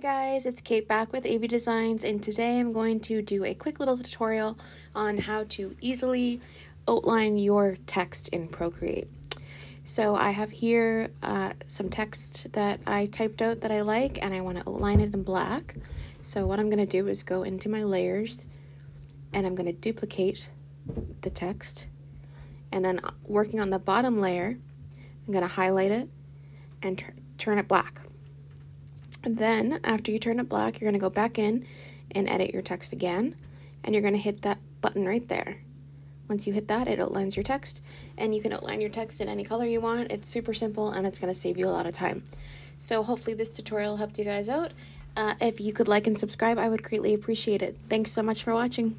guys, it's Kate back with Avie Designs and today I'm going to do a quick little tutorial on how to easily outline your text in Procreate. So I have here uh, some text that I typed out that I like and I want to outline it in black. So what I'm going to do is go into my layers and I'm going to duplicate the text and then uh, working on the bottom layer I'm going to highlight it and turn it black. Then after you turn it black, you're going to go back in and edit your text again. And you're going to hit that button right there. Once you hit that, it outlines your text. And you can outline your text in any color you want. It's super simple and it's going to save you a lot of time. So hopefully this tutorial helped you guys out. Uh, if you could like and subscribe, I would greatly appreciate it. Thanks so much for watching.